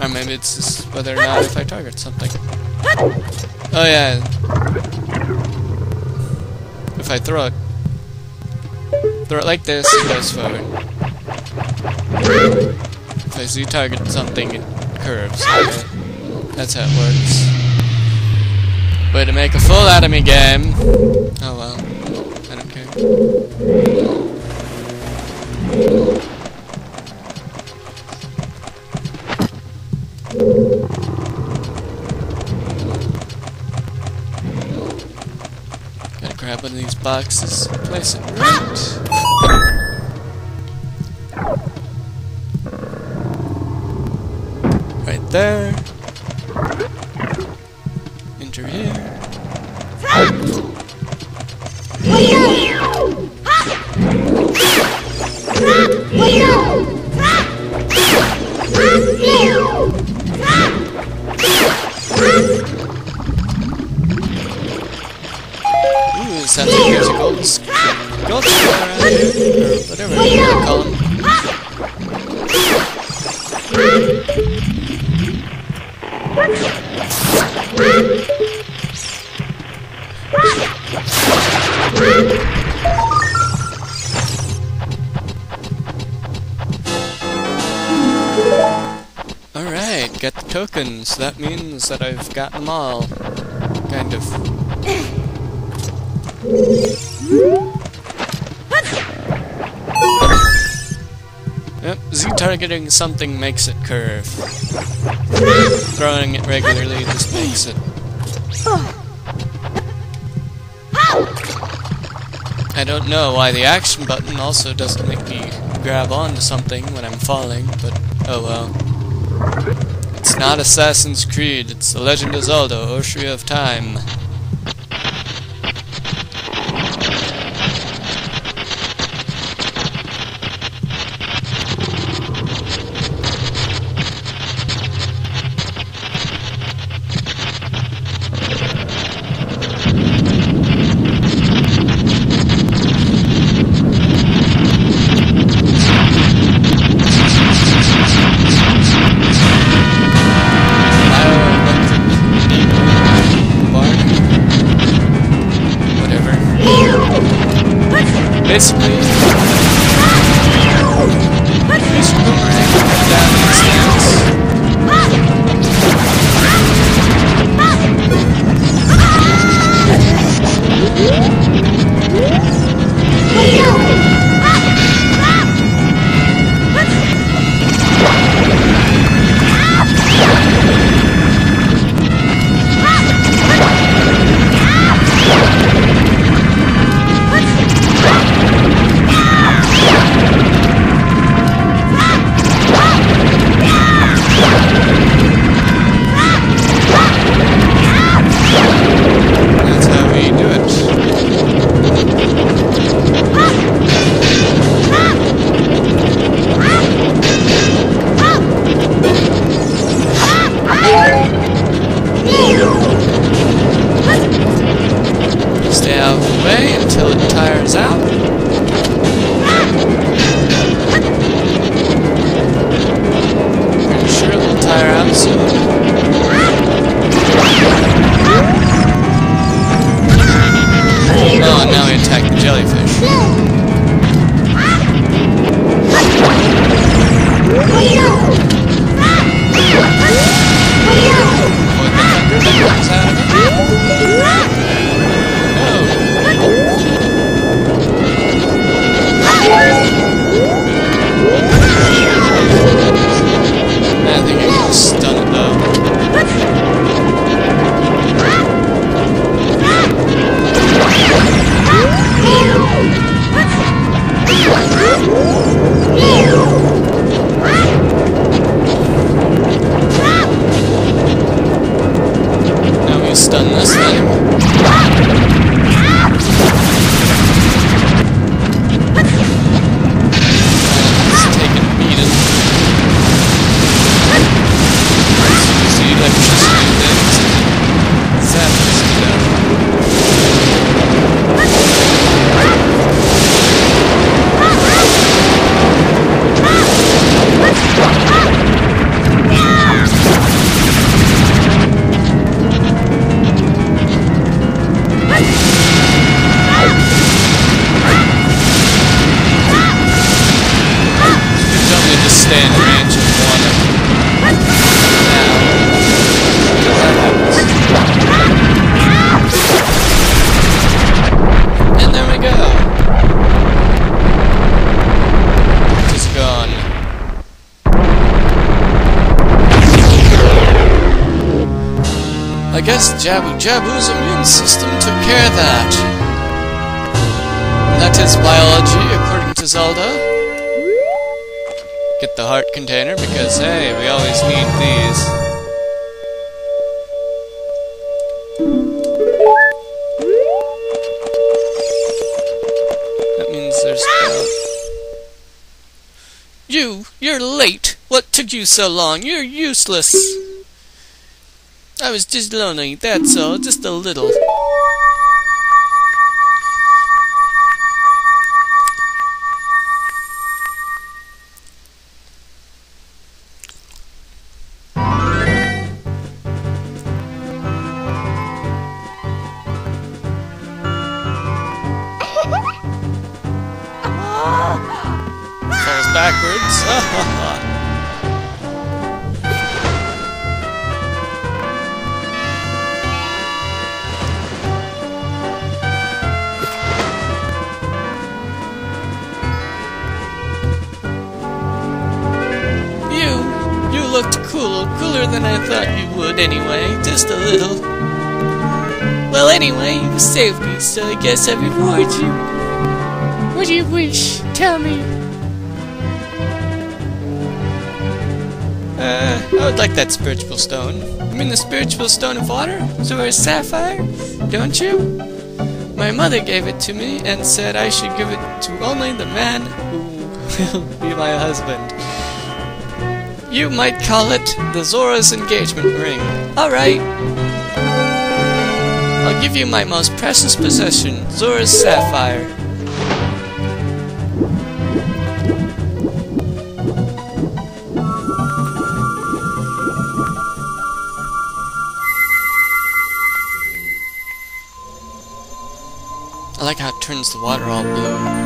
Or maybe it's just whether or not if I target something. Oh yeah. If I throw it, throw it like this, it goes forward. If I Z target something, it curves. That's how it works. Way to make a fool out of me, game. Oh well. I don't care. One of these boxes, place it right. Right there. Enter here. I've gotten them all. Kind of. Yep, Z-targeting something makes it curve. Throwing it regularly just makes it. I don't know why the action button also doesn't make me grab onto something when I'm falling, but oh well. Not Assassin's Creed, it's The Legend of Zelda, Ocarina of Time. This Jabu's immune system took care of that. And that is biology, according to Zelda. Get the heart container because, hey, we always need these. That means there's about... You! You're late! What took you so long? You're useless! I was just learning, that's all, just a little. Falls backwards. anyway, just a little. Well, anyway, you saved me, so I guess I reward you. What do you wish? Tell me. Uh, I would like that spiritual stone. I mean the spiritual stone of water? Zora Sapphire? Don't you? My mother gave it to me and said I should give it to only the man who will be my husband. You might call it the Zora's engagement ring. Alright. I'll give you my most precious possession, Zora's sapphire. I like how it turns the water all blue.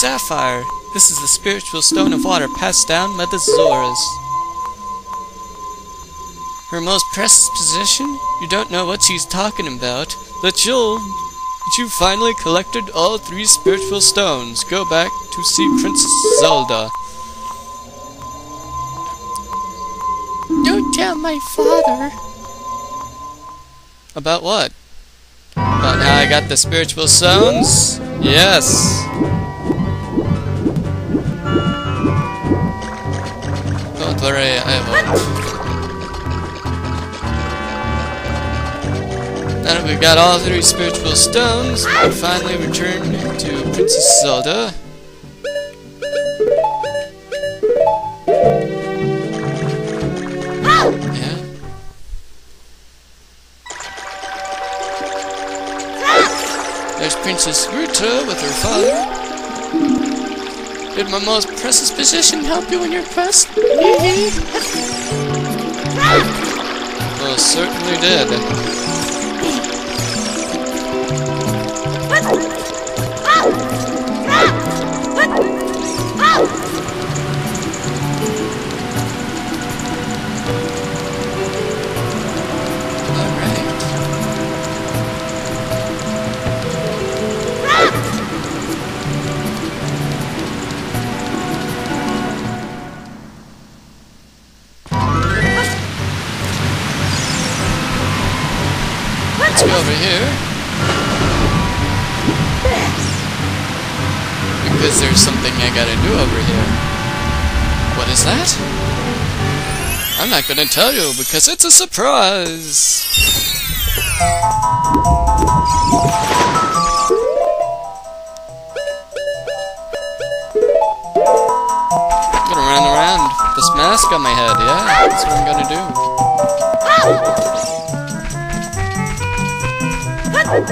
Sapphire. This is the spiritual stone of water passed down by the Zoras. Her most precious possession? You don't know what she's talking about, but you'll... But you finally collected all three spiritual stones. Go back to see Princess Zelda. Don't tell my father. About what? About how I got the spiritual stones? Yes. I won't. Now that we've got all three spiritual stones, we finally return to Princess Zelda. Yeah. There's Princess Ruto with her father. Did my most precious possession help you in your quest? well, certainly did. Let's go over here. Because there's something I gotta do over here. What is that? I'm not gonna tell you because it's a surprise! I'm gonna run around with this mask on my head, yeah, that's what I'm gonna do. Under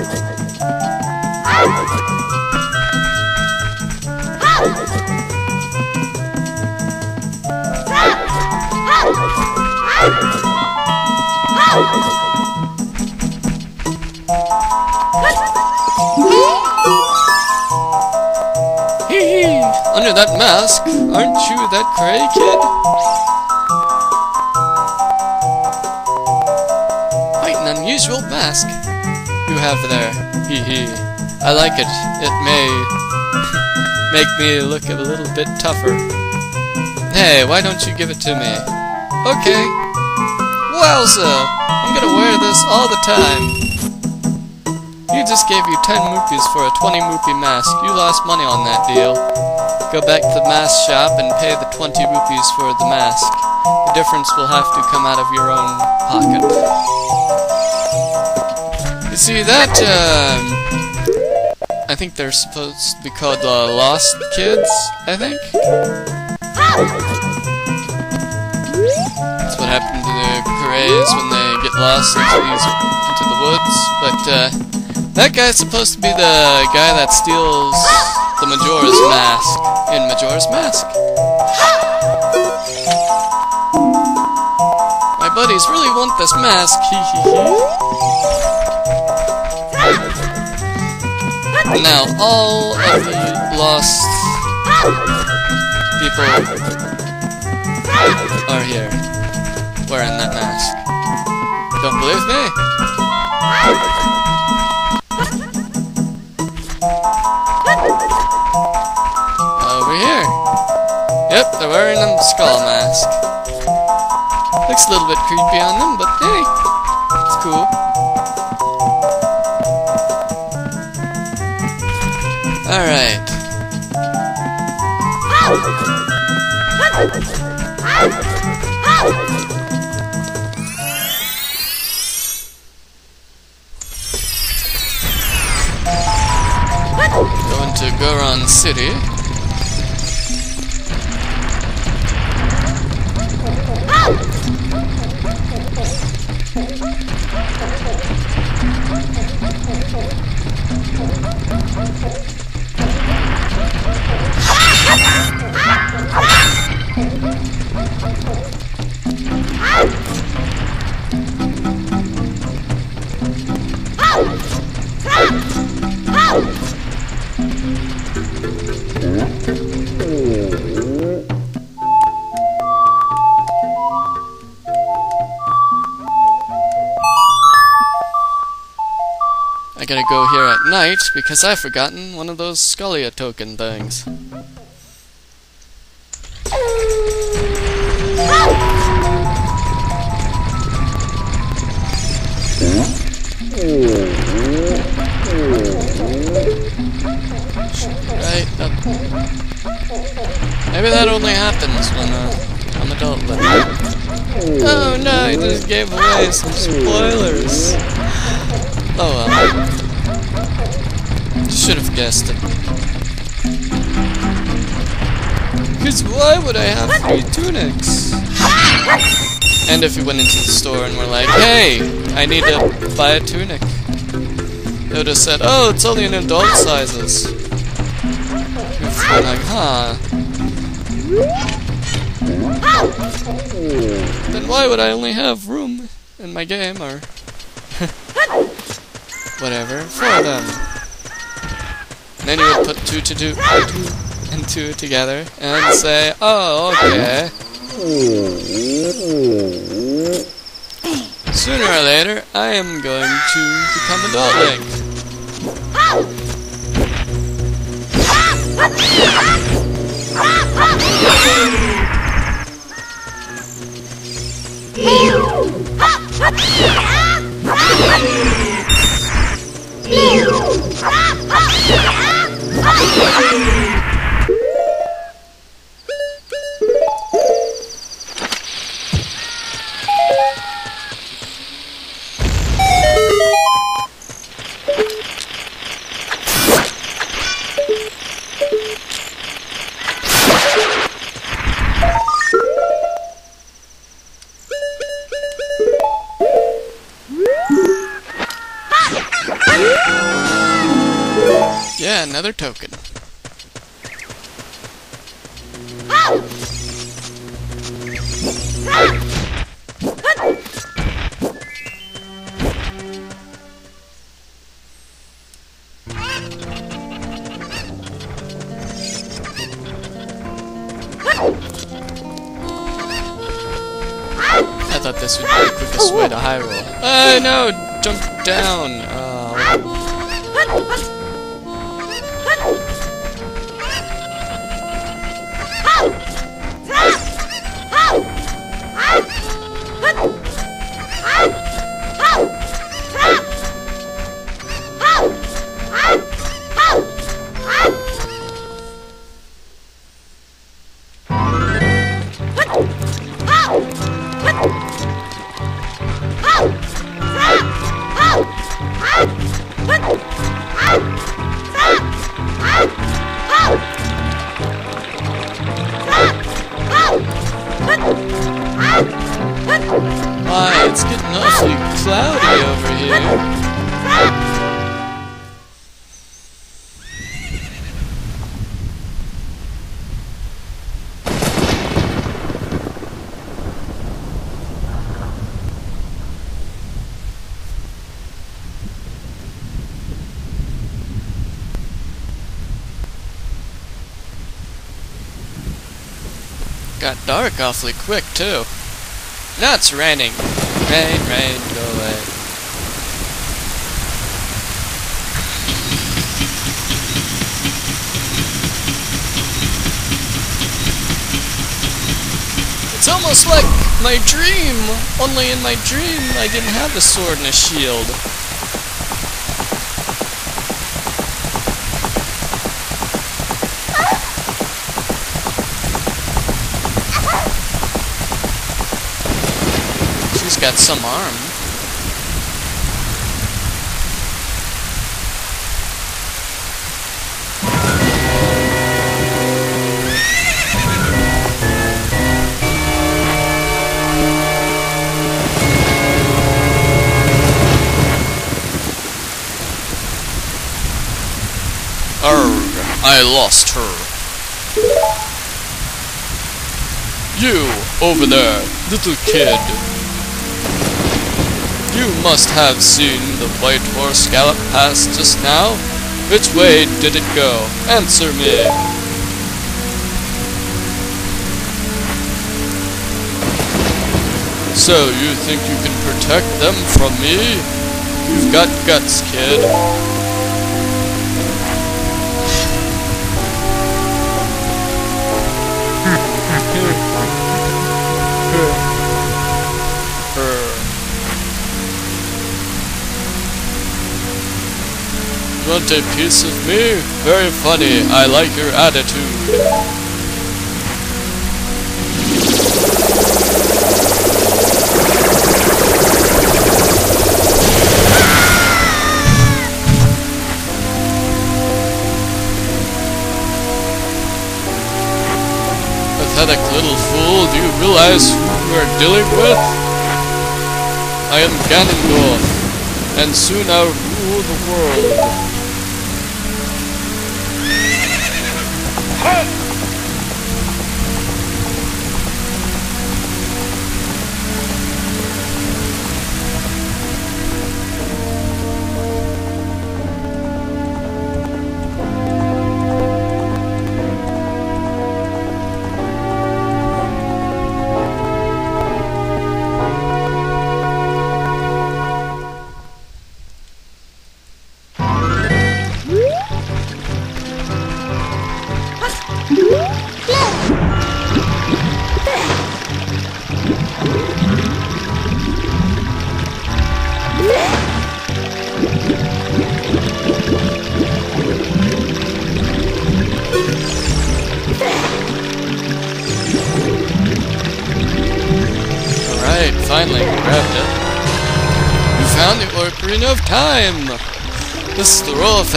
that mask, aren't you that cray kid? Quite an unusual mask you have there. Hee hee. I like it. It may make me look a little bit tougher. Hey, why don't you give it to me? Okay. Wowza! I'm gonna wear this all the time. You just gave you 10 moopies for a 20 moopie mask. You lost money on that deal. Go back to the mask shop and pay the 20 rupees for the mask. The difference will have to come out of your own pocket. See, that, um... I think they're supposed to be called uh, Lost Kids, I think? That's what happened to the Greys when they get lost into, these, into the woods, but, uh... That guy's supposed to be the guy that steals the Majora's Mask in Majora's Mask. My buddies really want this mask, hee hee hee. Now, all of the lost people are here, wearing that mask. Don't believe me? Over here. Yep, they're wearing a skull mask. Looks a little bit creepy on them, but hey, it's cool. Alright. Going to Goron City. Gotta go here at night because I've forgotten one of those Skulltula token things. Right, that... Maybe that only happens when uh, I'm adult living. Oh no, I just gave away some spoilers. Oh well. Should have guessed it. Because why would I have three tunics? And if you went into the store and were like, hey, I need to buy a tunic. They would have said, oh, it's only in adult sizes. You're like, huh. Then why would I only have room in my game, or whatever, for them? And then you would put two to two, two and two together, and say, oh, okay. Sooner or later, I am going to become adult Link. Another token. I thought this would be the quickest way to Hyrule. Uh, no! Jump down! Uh, dark awfully quick, too. Now it's raining. Rain, rain, go away. It's almost like my dream, only in my dream I didn't have a sword and a shield. Got some arm. I lost her. You, over there, little kid. You must have seen the white horse gallop past just now. Which way did it go? Answer me. So, you think you can protect them from me? You've got guts, kid. Want a piece of me? Very funny. I like your attitude. Pathetic little fool, do you realize who are dealing with? I am Ganondorf, and soon I'll rule the world.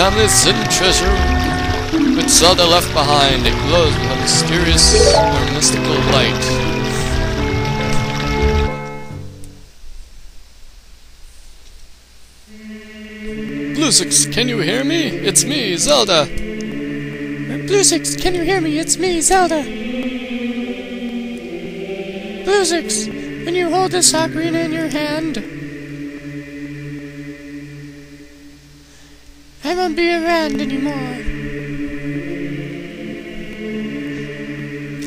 Family's hidden treasure which Zelda left behind. It glows with a mysterious or mystical light. Bluzix, can you hear me? It's me, Zelda! Bluzix, can you hear me? It's me, Zelda. Bluzix, when you hold this ocarina in your hand, I won't be around anymore.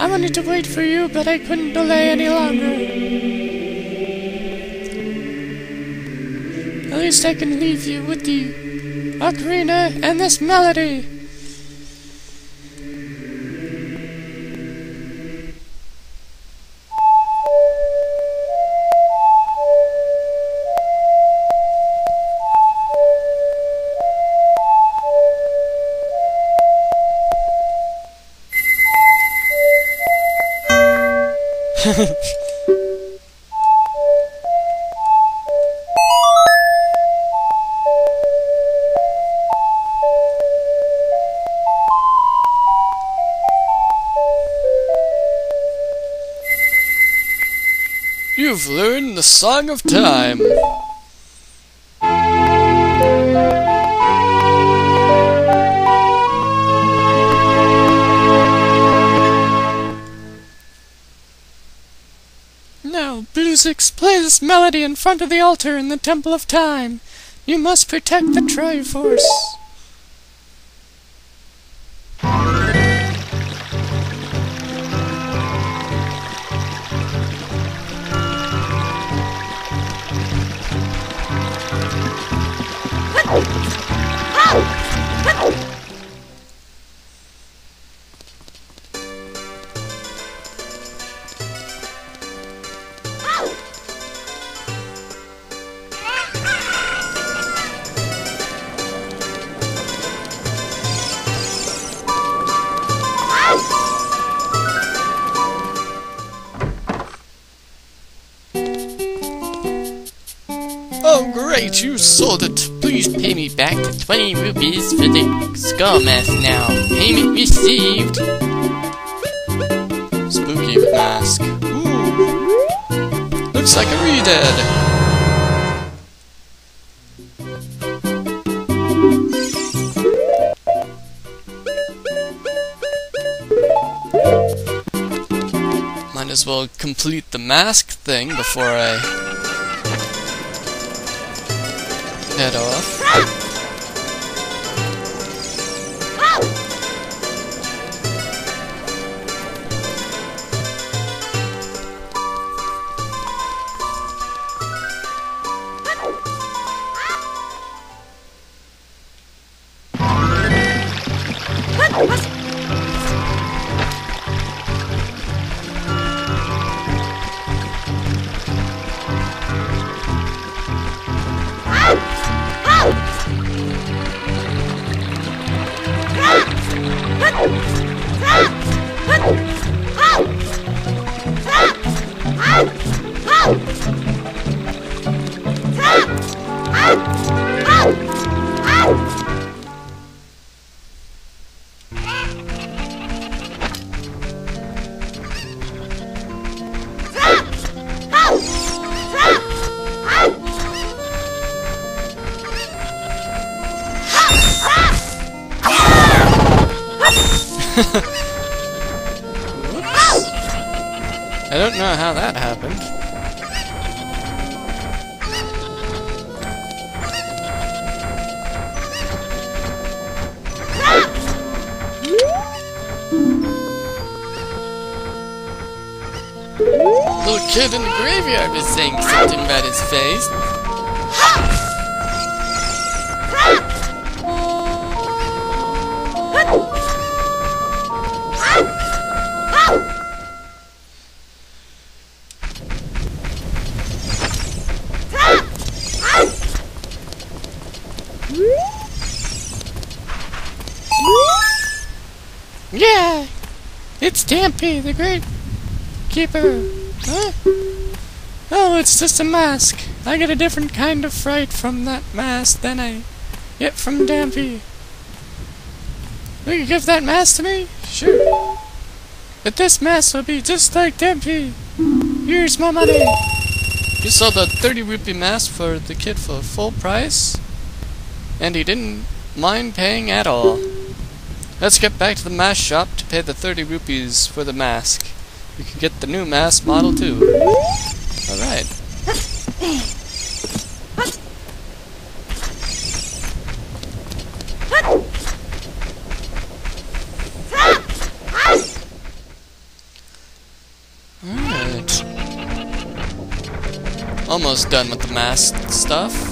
I wanted to wait for you, but I couldn't delay any longer. At least I can leave you with the ocarina and this melody. You've learned the Song of Time. In front of the altar in the Temple of Time. You must protect the Triforce. Back the 20 rupees for the skull mask now. Payment received! Spooky mask. Ooh. Looks like a re-dead. Might as well complete the mask thing before I head off. I don't know how that happened. Little kid in the graveyard was saying something about his face. It's Dampé, the great keeper. Huh? Oh, it's just a mask. I get a different kind of fright from that mask than I get from Dampé. Will you give that mask to me? Sure. But this mask will be just like Dampé. Here's my money. You sold the 30 rupee mask for the kid for full price? And he didn't mind paying at all. Let's get back to the mask shop to pay the 30 rupees for the mask. we can get the new mask model too. Alright. Alright. Almost done with the mask stuff.